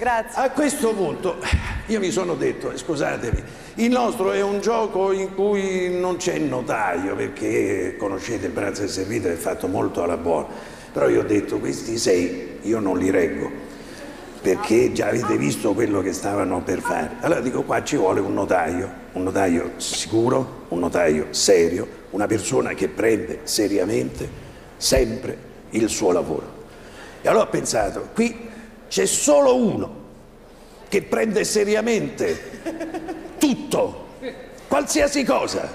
Grazie. A questo punto io mi sono detto, eh, scusatemi, il nostro è un gioco in cui non c'è notaio perché conoscete il Brazzo e Servito è fatto molto alla buona, però io ho detto questi sei io non li reggo perché già avete visto quello che stavano per fare. Allora dico qua ci vuole un notaio, un notaio sicuro, un notaio serio, una persona che prende seriamente sempre il suo lavoro. E allora ho pensato, qui c'è solo uno che prende seriamente tutto, qualsiasi cosa.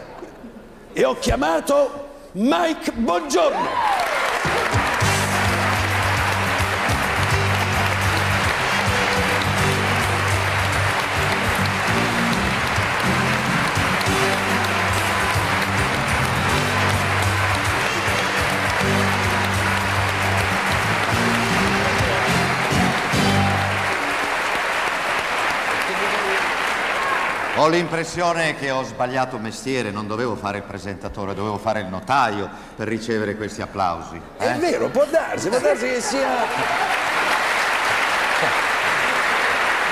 E ho chiamato Mike Buongiorno. Ho l'impressione che ho sbagliato mestiere, non dovevo fare il presentatore, dovevo fare il notaio per ricevere questi applausi. È eh? vero, può darsi, può darsi che sia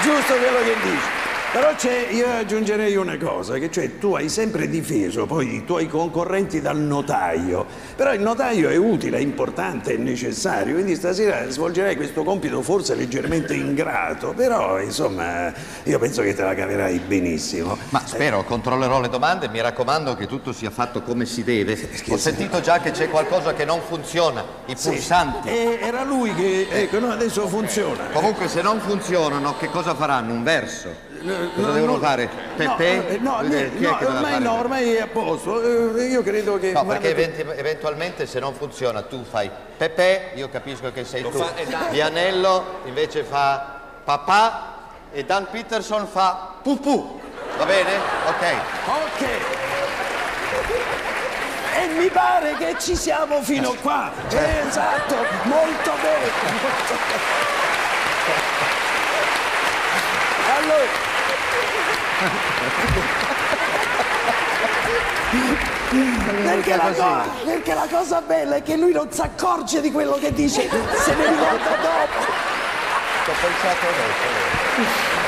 giusto quello che dici. Però io aggiungerei una cosa, che cioè tu hai sempre difeso poi i tuoi concorrenti dal notaio, però il notaio è utile, è importante, è necessario, quindi stasera svolgerai questo compito forse leggermente ingrato, però insomma io penso che te la caverai benissimo. Ma spero, controllerò le domande, mi raccomando che tutto sia fatto come si deve. Ho sentito già che c'è qualcosa che non funziona, i Sì, pulsanti. e era lui che, ecco, no, adesso funziona. Comunque se non funzionano, che cosa faranno? Un verso? Cosa No, devono no, fare? No, Pepe? eh, no, Eh, no, che deve ormai fare? no, ormai è a posto. Eh, io credo che. No, perché eventi- eventualmente se non funziona tu fai Pepe, io capisco che sei tu. Vianello invece fa papà e Dan Peterson fa pupù. Va bene? Ok. Ok. E mi pare che ci siamo fino qua. Esatto, molto bene. molto bene. Allora. Perché la, co- perché la cosa bella è che lui non si accorge di quello che dice, se ne ricorda dopo. Ho pensato adesso.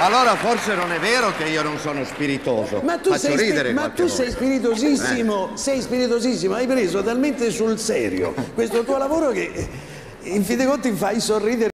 Allora forse non è vero che io non sono spiritoso. Ma tu, Faccio sei, ma tu sei spiritosissimo, sei spiritosissimo, hai preso talmente sul serio questo tuo lavoro che eh, in fin dei conti fai sorridere.